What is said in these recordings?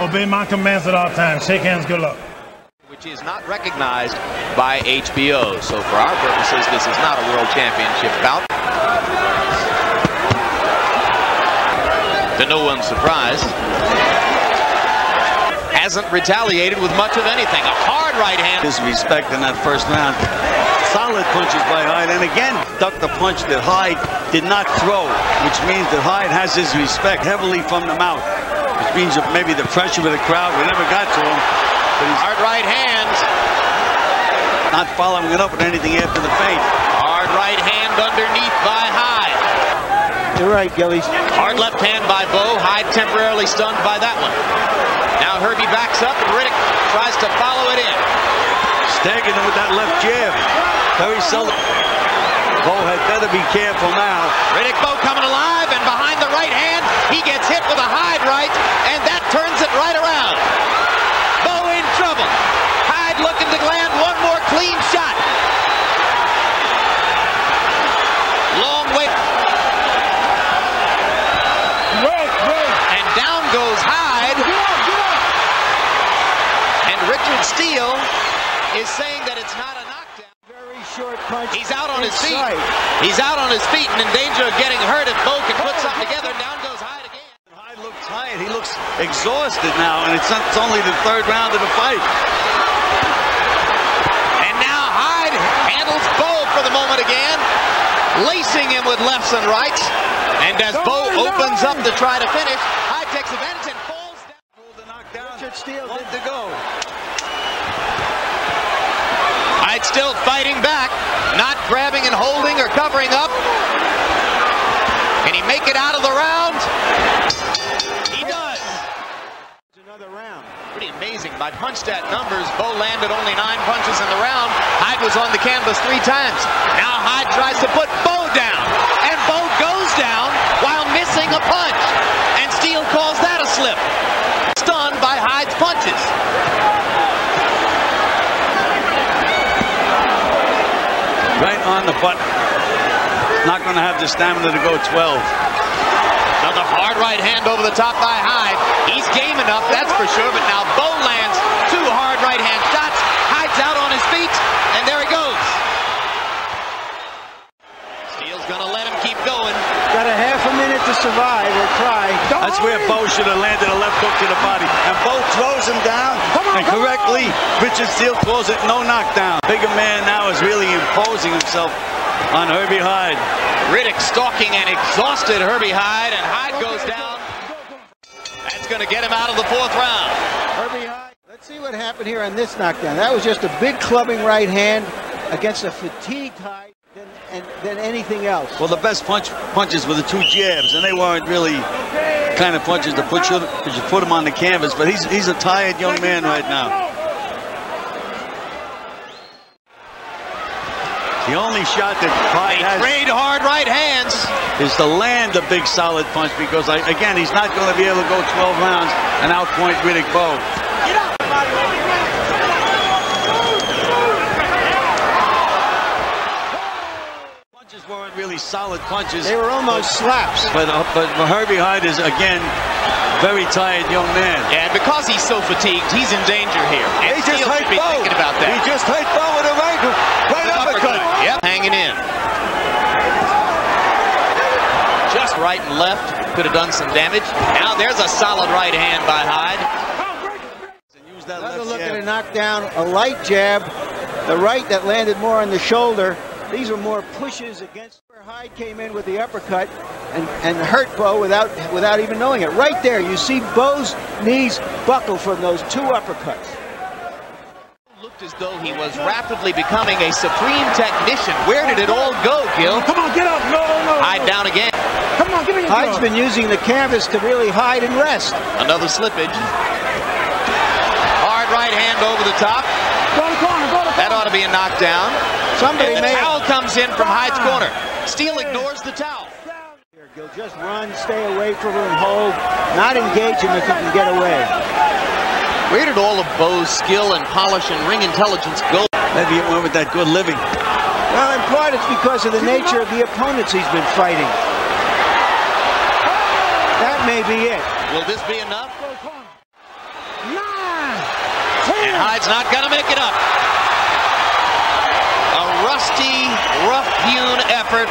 Obey my commands at all times. Shake hands. Good luck. Which is not recognized by HBO. So for our purposes, this is not a world championship bout. To no one's surprise, hasn't retaliated with much of anything. A hard right hand. His respect in that first round. Solid punches by Hide, and again, ducked the punch that Hide did not throw, which means that Hide has his respect heavily from the mouth, which means that maybe the pressure of the crowd, we never got to him, but he's Hard right hand. not following it up with anything after the feint. Hard right hand underneath by Hide. You're right, Gillies. Hard left hand by Bowe. Hide temporarily stunned by that one. Now Herbie backs up and Riddick tries to follow it in. Staggering him with that left jab. Very seldom. Bowe had better be careful now. Riddick Bowe coming alive and behind the right hand, he gets hit with a Hide right and that turns it right around. Bowe in trouble. Hide looking to land one more clean shot. Long way. And down goes Hide. And Richard Steele is saying that it's not a knockdown. Very short punch. He's out on his feet. He's out on his feet and in danger of getting hurt if Bowe can put something together. Down goes Hide again. Hide looked tired. He looks now, and it's, it's only the third round of the fight. And now Hide handles Bowe for the moment again, lacing him with lefts and rights. And as Bowe opens up to try to finish, Hide takes advantage and falls down. Pulled the knockdown. Richard Steele One to go. Hide still fighting back, not grabbing and holding or covering up. Can he make it out of the round? He does. another round. Pretty amazing. By punch stat numbers, Bowe landed only nine punches in the round. Hide was on the canvas three times. Now Hide tries to put Bowe down. And Bowe goes down while missing a punch. And Steele calls that a slip. Stunned by Hide's punches. Right on the button. Not going to have the stamina to go 12. Another hard right hand over the top by Hide. He's game enough, that's for sure. But now Bowe lands two hard right hand shots. Hide's out on his feet. And there he goes. Steele's going to let him keep going. Got a half a minute to survive or try. That's where Bowe should have landed a left hook to the body. And Bowe throws him down. and correctly, Richard Steele calls it no knockdown. Bigger man now is really imposing himself on Herbie Hide. Riddick stalking and exhausted Herbie Hide, and Hide goes down. That's going to get him out of the fourth round. Herbie Hide. Let's see what happened here on this knockdown. That was just a big clubbing right hand against a fatigued Hide than, and, than anything else. Well, the best punch punches were the two jabs, and they weren't really kind of punches to put you, to you put him on the canvas. But he's he's a tired young man right now. The only shot that Hide They has trade hard right hands. is to land a big solid punch because, I, again, he's not going to be able to go 12 rounds and outpoint Riddick Bowe. Punches weren't really solid punches. They were almost slaps. But, uh, but Herbie Hide is, again, very tired young man. And because he's so fatigued, he's in danger here. And He just Steele hit should be Bowe. thinking about that. He just hit Bowe with a right, right uppercut. Yep, hanging in. Just right and left. Could have done some damage. Now there's a solid right hand by Hide. Use that Another look jab. at a knockdown, a light jab, the right that landed more on the shoulder. These were more pushes against where Hide came in with the uppercut and, and hurt Bowe without without even knowing it. Right there, you see Bowe's knees buckle from those two uppercuts. Looked as though he was rapidly becoming a supreme technician. Where did it all go, Gil? Come on, get up. No, no. Hide down again. Come on, give me your Hide's glove. been using the canvas to really hide and rest. Another slippage. Hard right hand over the top. Go to corner. Go to the That ought to be a knockdown. Somebody And the may towel comes in from Hide's corner. Steele ignores the towel. Here, Gil, just run, stay away from him, hold, not engage him if you can get away. Where did all of Bowe's skill and polish and ring intelligence go? Maybe it went with that good living. Well, in part it's because of the nature of the opponents he's been fighting. That may be it. Will this be enough? Hide's not going to make it up. A rusty, rough-hewn effort,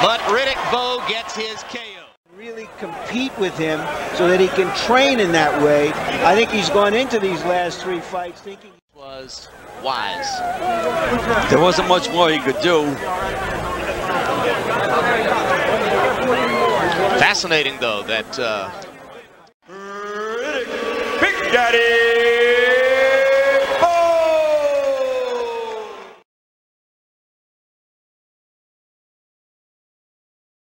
but Riddick Bowe gets his KO. Really compete with him so that he can train in that way. I think he's gone into these last three fights thinking. Was wise. There wasn't much more he could do. Fascinating, though, that uh, Big Daddy